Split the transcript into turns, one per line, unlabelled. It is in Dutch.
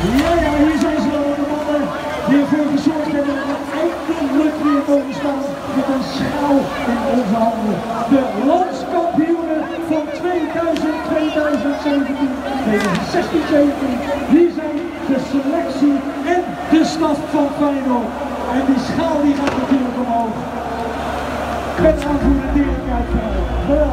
Ja, ja, hier zijn ze de mannen die ervoor gezorgd hebben dat we eindelijk weer mogen staan met een schaal in onze handen. De landskampioenen van 2000, 2017, 2016, die zijn de selectie en de staf van final. En die schaal die gaat natuurlijk omhoog. Met de Dirk Uitveld.